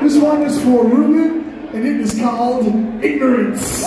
This one is for Ruben, and it is called Ignorance.